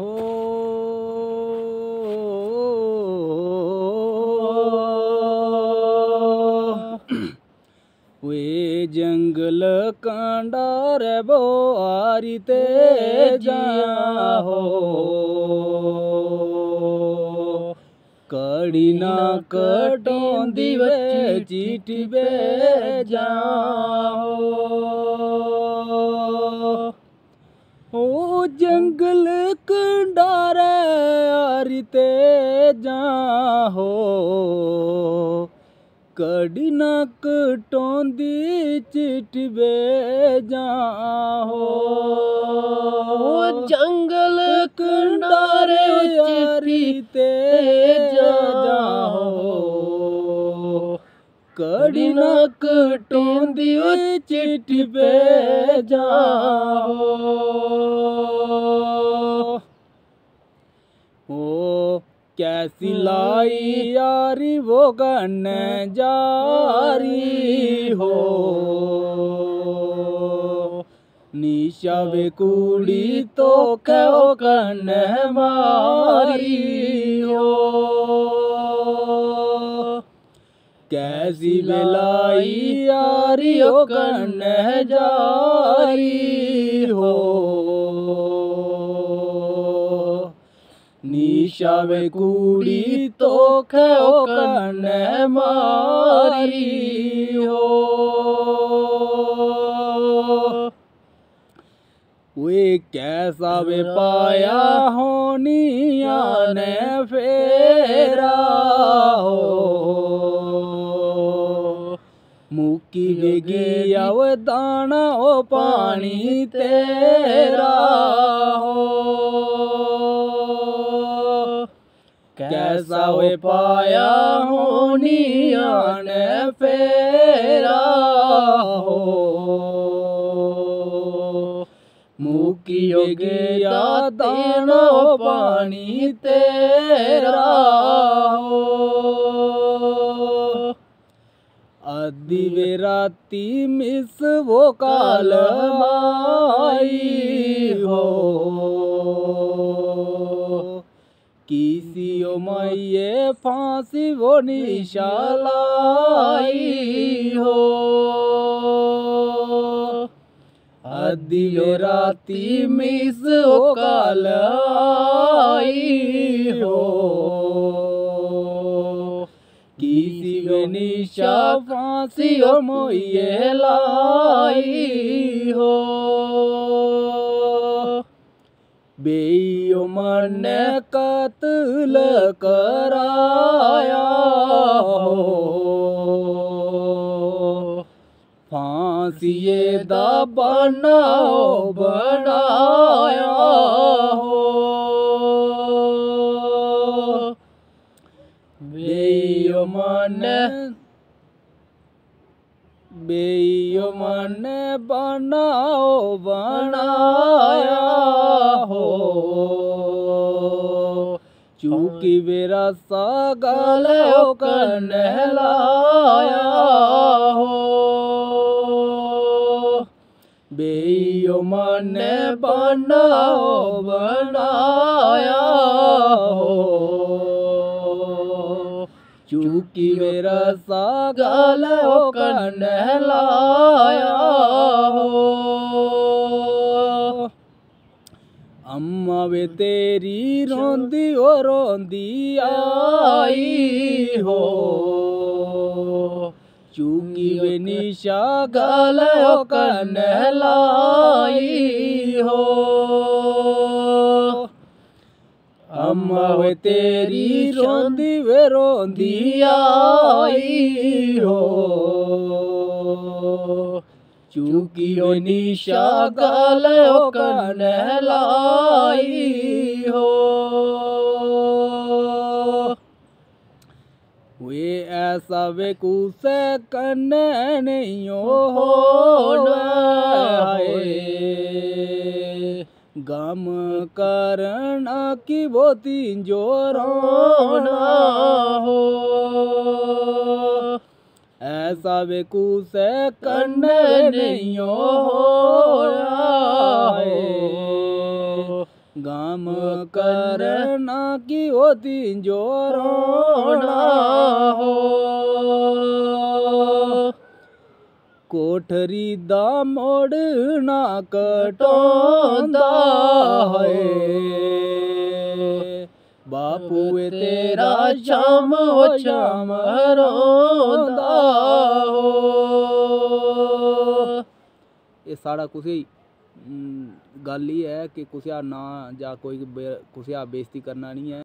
हो। वे जंगल कांडार बोआरी ते जिया हो कड़ी ना कटोंदी वे चिट्ठी बे जाओ। ओ जंगल कंडारे आरिते जाहो कड़ी ना कटोंदी चिट्ठी बे जाहो जंगल कंडारे चिट्ठी ते जाहो कड़ी ना कटोंदी चिट्ठी पे जाओ। ओ कैसी लाई यारी वो गन जारी हो। निशा वे कुड़ी तो कहो कन मारी हो। कैसी बेलाई यारी हो कन जारी हो। निशा वे कुड़ी तो खो कन मारी हो। वे कैसा वे पाया होनिया ने फेरा हो। मुकी बेगी अव दाना ओ पानी तेरा हो कैसा वे पाया होनिया ने फेरा हो मुकियो गया दाना पानी तेरा हो अद्धी वे राती मिस वो काल माई हो। किसी ओ माइये फांसी वो निशालाई हो। अदियो राती मिस ओ काल निशा फांसी ओ मोये लाई हो। बेयो मन कत्ल कराया हो। फांसिए दा बनाओ बनाया हो। मन। बेयो मन बनाओ, बनाया हो। चूकी मेरा सागल कन लाया हो। बेयो मन बनाओ, बनाया हो। चूकी मेरा सागल कन लाया हो अम्मा वे तेरी रोंदी ओ रोंदी आई हो। चूकी वे निशा गल कन लाई हो। अम्मा वे तेरी रोंदी वे रोंदी आई हो। चूकी ओ निशा गल लाई हो। वे ऐसा वे कुस कन नहीं हो गम करना की बोती जो रोना हो। ऐसा वे कुस कन नहीं हो। गाम करना की होती जो रोना हो। कोठरी दा मोड़ना कटोंदा है। ਬਾਪੂ ਤੇਰਾ ਸ਼ਾਮ ਹੋ ਸ਼ਾਮ ਰੋਂਦਾ ਹੋ ਇਹ ਸਾਡਾ ਕੁਸੀ ਗੱਲ ਹੀ ਹੈ ਕਿ ਕੁਸਿਆ ਨਾ ਜਾਂ ਕੋਈ ਕੁਸਿਆ ਬੇਇੱਜ਼ਤੀ ਕਰਨਾ ਨਹੀਂ ਹੈ